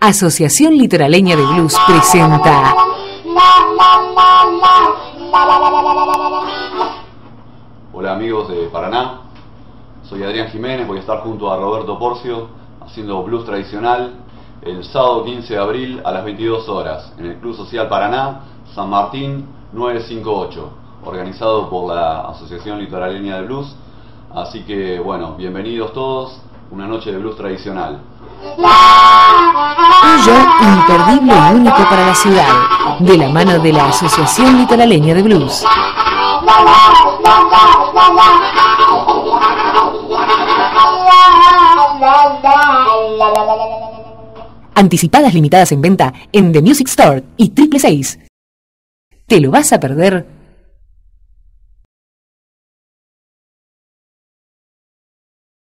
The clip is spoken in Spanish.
Asociación Litoraleña de Blues presenta. Hola amigos de Paraná, soy Adrián Jiménez, voy a estar junto a Roberto Porcio haciendo blues tradicional el sábado 15 de abril a las 22 horas en el Club Social Paraná, San Martín 958, organizado por la Asociación Litoraleña de Blues. Así que bueno, bienvenidos todos, una noche de blues tradicional. Imperdible y único para la ciudad, de la mano de la Asociación Litoraleña de Blues. Anticipadas limitadas en venta en The Music Store y Triple 6. ¿Te lo vas a perder?